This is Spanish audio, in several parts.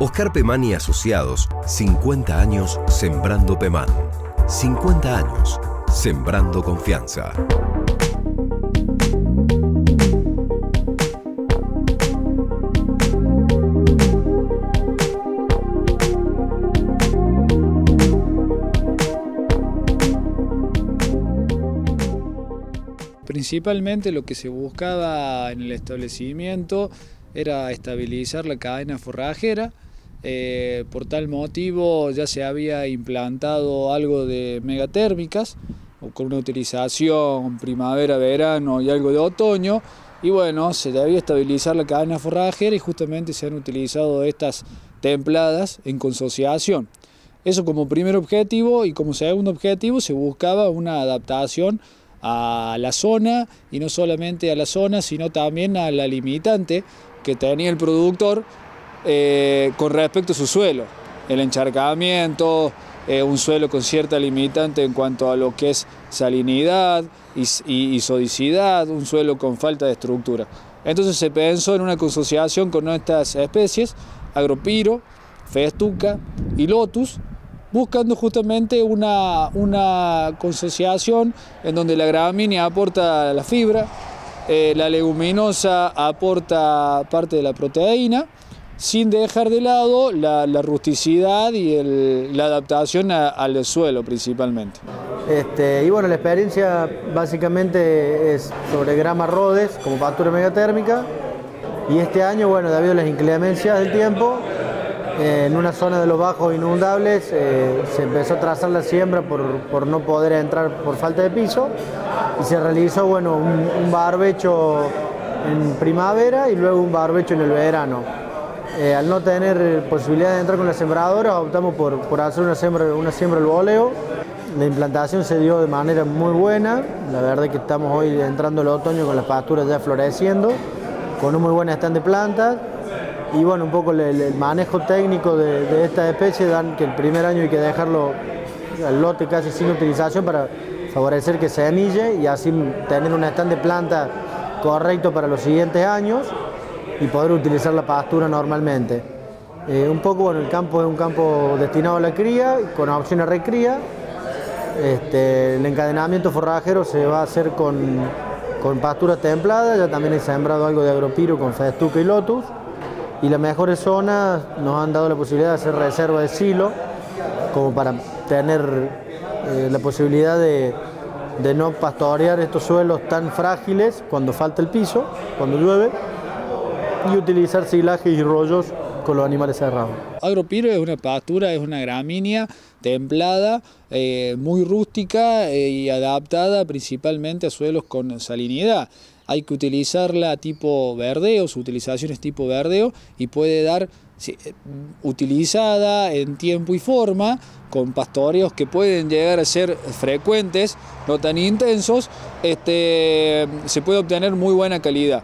Oscar Pemán y Asociados, 50 años sembrando Pemán. 50 años sembrando confianza. Principalmente lo que se buscaba en el establecimiento era estabilizar la cadena forrajera. Eh, por tal motivo ya se había implantado algo de megatérmicas, con una utilización primavera-verano y algo de otoño. Y bueno, se debía estabilizar la cadena forrajera y justamente se han utilizado estas templadas en consociación. Eso como primer objetivo y como segundo objetivo se buscaba una adaptación a la zona y no solamente a la zona sino también a la limitante que tenía el productor eh, con respecto a su suelo, el encharcamiento, eh, un suelo con cierta limitante en cuanto a lo que es salinidad y, sodicidad, un suelo con falta de estructura. Entonces se pensó en una consociación con estas especies, agropiro, festuca y lotus, buscando justamente una, una consociación en donde la gramínea aporta la fibra, eh, la leguminosa aporta parte de la proteína, sin dejar de lado la, rusticidad y la adaptación al suelo principalmente. Este, y bueno, la experiencia básicamente es sobre grama Rhodes como pastura megatérmica y este año, bueno, debido a las inclemencias del tiempo, en una zona de los bajos inundables eh, se empezó a trazar la siembra por, no poder entrar por falta de piso y se realizó bueno, un, barbecho en primavera y luego un barbecho en el verano. Eh, al no tener posibilidad de entrar con la sembradora optamos por, hacer una siembra, una siembra al voleo. La implantación se dio de manera muy buena, la verdad es que estamos hoy entrando el otoño con las pasturas ya floreciendo, con un muy buen stand de plantas. Y bueno, un poco el, manejo técnico de, esta especie dan que el primer año hay que dejarlo al lote casi sin utilización para favorecer que se anille y así tener un stand de planta correcto para los siguientes años y poder utilizar la pastura normalmente. Eh, un poco, bueno, el campo es un campo destinado a la cría, con opción a recría. Este, el encadenamiento forrajero se va a hacer con, con pastura templada, ya también he sembrado algo de agropiro con festuca y lotus y las mejores zonas nos han dado la posibilidad de hacer reserva de silo, como para tener eh, la posibilidad de, no pastorear estos suelos tan frágiles cuando falta el piso, cuando llueve, y utilizar silajes y rollos con los animales cerrados. Agropiro es una pastura, es una gramínea templada, eh, muy rústica eh, y adaptada principalmente a suelos con salinidad hay que utilizarla tipo verdeo, su utilización es tipo verdeo y puede dar eh, utilizada en tiempo y forma con pastoreos que pueden llegar a ser frecuentes, no tan intensos, este, se puede obtener muy buena calidad.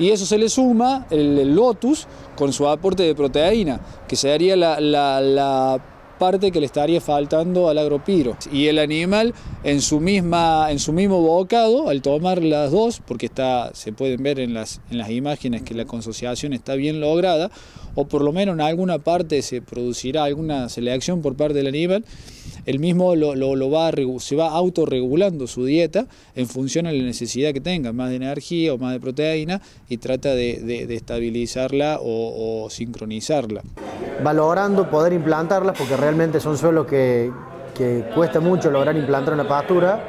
Y eso se le suma el, lotus con su aporte de proteína, que sería la, la parte que le estaría faltando al agropiro. Y el animal en su, misma, en su mismo bocado, al tomar las dos, porque está, se pueden ver en las, en las imágenes que la consociación está bien lograda, o por lo menos en alguna parte se producirá alguna selección por parte del animal, el mismo lo, va se va autorregulando su dieta en función a la necesidad que tenga, más de energía o más de proteína, y trata de, estabilizarla o, sincronizarla. Valorando poder implantarlas, porque realmente son suelos que, cuesta mucho lograr implantar una pastura,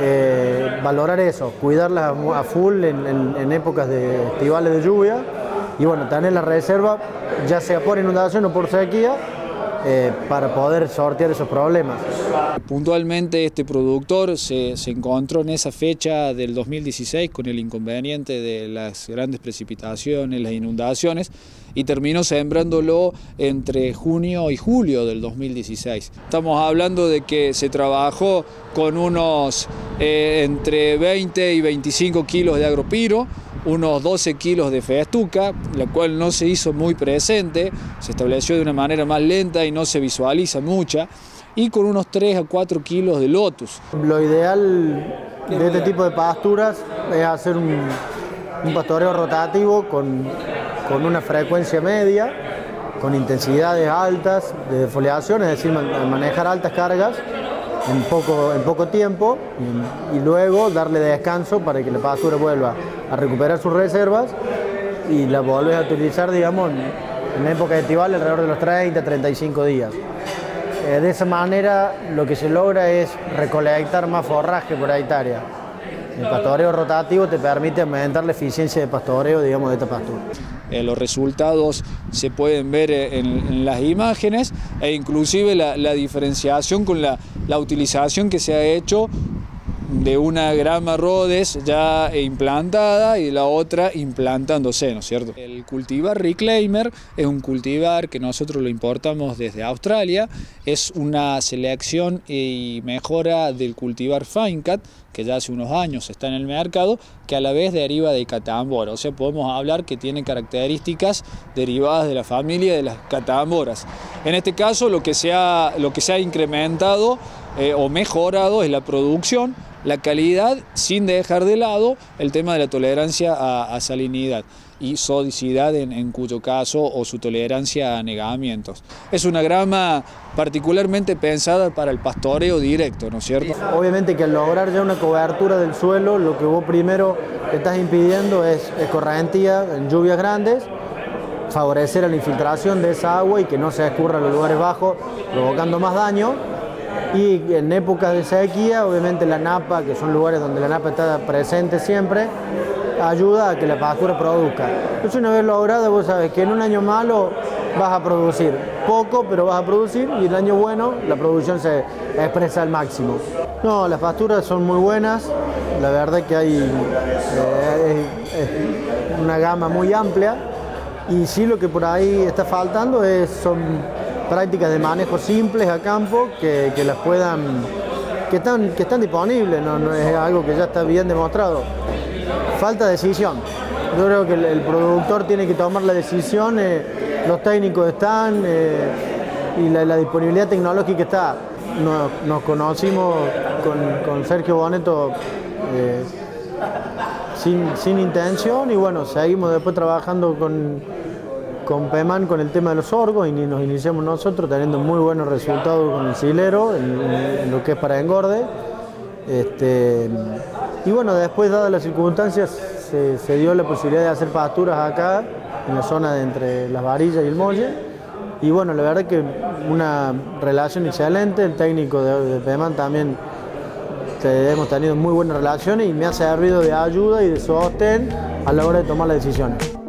eh, valorar eso, cuidarlas a full en, épocas de estivales de lluvia y bueno, tener la reserva, ya sea por inundación o por sequía, eh, para poder sortear esos problemas. Puntualmente este productor se, encontró en esa fecha del 2016 con el inconveniente de las grandes precipitaciones, las inundaciones y terminó sembrándolo entre junio y julio del 2016. Estamos hablando de que se trabajó con unos eh, entre 20 y 25 kilos de agropiro, unos 12 kilos de festuca, la cual no se hizo muy presente, se estableció de una manera más lenta y no se visualiza mucha, y con unos 3 a 4 kilos de lotus. Lo ideal de este tipo de pasturas es hacer un, pastoreo rotativo con, una frecuencia media con intensidades altas de foliación, es decir, manejar altas cargas en poco, en poco tiempo y, y, luego darle descanso para que la pastura vuelva a recuperar sus reservas y la vuelves a utilizar, digamos, en época estival alrededor de los 30, 35 días. Eh, de esa manera lo que se logra es recolectar más forraje por hectárea. El pastoreo rotativo te permite aumentar la eficiencia de pastoreo, digamos, de esta pastura. Eh, los resultados se pueden ver en, las imágenes e inclusive la, diferenciación con la, la utilización que se ha hecho de una grama Rhodes ya implantada y la otra implantándose, ¿no es cierto? El cultivar Reclaimer es un cultivar que nosotros lo importamos desde Australia, es una selección y mejora del cultivar Finecat, que ya hace unos años está en el mercado, que a la vez deriva de catambora, o sea, podemos hablar que tiene características derivadas de la familia de las catamboras. En este caso, lo que se lo que se ha incrementado eh, o mejorado es la producción, la calidad sin dejar de lado el tema de la tolerancia a, salinidad y sodicidad en, cuyo caso o su tolerancia a negamientos. Es una grama particularmente pensada para el pastoreo directo, ¿no es cierto? Obviamente que al lograr ya una cobertura del suelo, lo que vos primero estás impidiendo es, correntía en lluvias grandes, favorecer a la infiltración de esa agua y que no se escurra a los lugares bajos, provocando más daño y en épocas de sequía, obviamente la napa, que son lugares donde la napa está presente siempre, ayuda a que la pastura produzca. Entonces una vez logrado, vos sabes que en un año malo vas a producir poco, pero vas a producir y el año bueno la producción se expresa al máximo. No, las pasturas son muy buenas, la verdad que hay eh, una gama muy amplia y sí lo que por ahí está faltando es, prácticas de manejo simples a campo que, las puedan, que están, que están disponibles, no, es algo que ya está bien demostrado. Falta decisión. Yo creo que el, productor tiene que tomar la decisión, eh, los técnicos están eh, y la, disponibilidad tecnológica está. Nos, conocimos con, Sergio Boneto eh, sin, sin intención y bueno, seguimos después trabajando con, con PEMAN con el tema de los sorgos y nos iniciamos nosotros teniendo muy buenos resultados con el silero, en, lo que es para engorde. Este, y bueno, después, dadas las circunstancias, se, dio la posibilidad de hacer pasturas acá, en la zona de entre las varillas y el molle. Y bueno, la verdad que una relación excelente, el técnico de, de también hemos tenido muy buenas relaciones y me ha servido de ayuda y de sostén a la hora de tomar las decisiones.